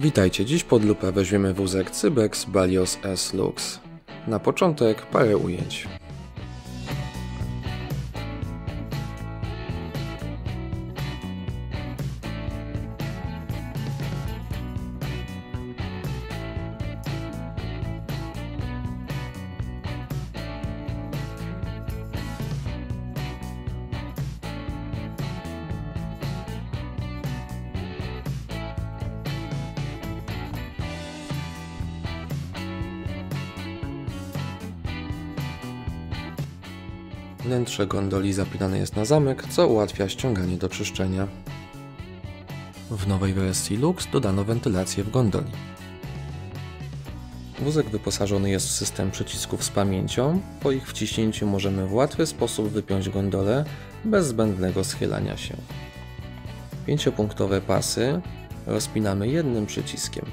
Witajcie, dziś pod lupę weźmiemy wózek Cybex Balios S Lux. Na początek parę ujęć. Wnętrze gondoli zapinane jest na zamek, co ułatwia ściąganie do czyszczenia. W nowej wersji Lux dodano wentylację w gondoli. Wózek wyposażony jest w system przycisków z pamięcią. Po ich wciśnięciu możemy w łatwy sposób wypiąć gondolę bez zbędnego schylania się. Pięciopunktowe pasy rozpinamy jednym przyciskiem.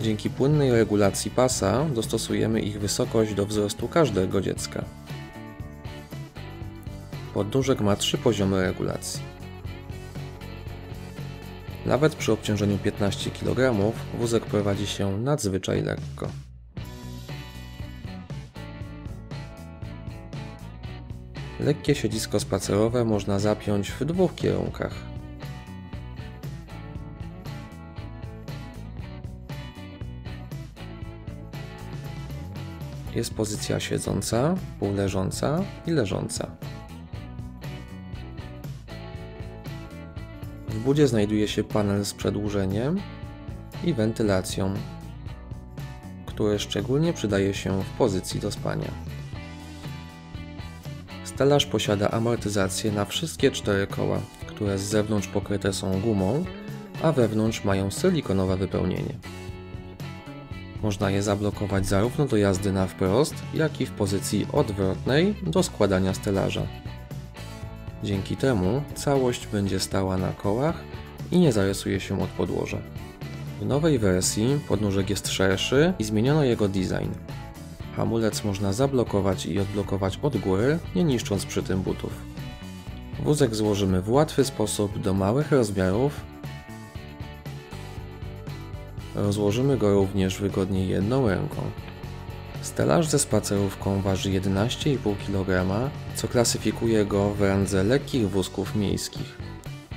Dzięki płynnej regulacji pasa dostosujemy ich wysokość do wzrostu każdego dziecka. Podnóżek ma trzy poziomy regulacji. Nawet przy obciążeniu 15 kg wózek prowadzi się nadzwyczaj lekko. Lekkie siedzisko spacerowe można zapiąć w dwóch kierunkach. Jest pozycja siedząca, półleżąca i leżąca. W budzie znajduje się panel z przedłużeniem i wentylacją, który szczególnie przydaje się w pozycji do spania. Stelaż posiada amortyzację na wszystkie cztery koła, które z zewnątrz pokryte są gumą, a wewnątrz mają silikonowe wypełnienie. Można je zablokować zarówno do jazdy na wprost, jak i w pozycji odwrotnej do składania stelaża. Dzięki temu całość będzie stała na kołach i nie zarysuje się od podłoża. W nowej wersji podnóżek jest szerszy i zmieniono jego design. Hamulec można zablokować i odblokować od góry, nie niszcząc przy tym butów. Wózek złożymy w łatwy sposób do małych rozmiarów Rozłożymy go również wygodnie jedną ręką. Stelaż ze spacerówką waży 11,5 kg, co klasyfikuje go w randze lekkich wózków miejskich.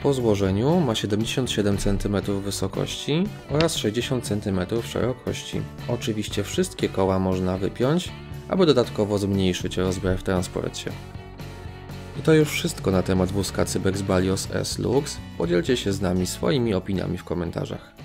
Po złożeniu ma 77 cm wysokości oraz 60 cm szerokości. Oczywiście wszystkie koła można wypiąć, aby dodatkowo zmniejszyć rozmiar w transporcie. I to już wszystko na temat wózka Cybex Balios S Lux. Podzielcie się z nami swoimi opiniami w komentarzach.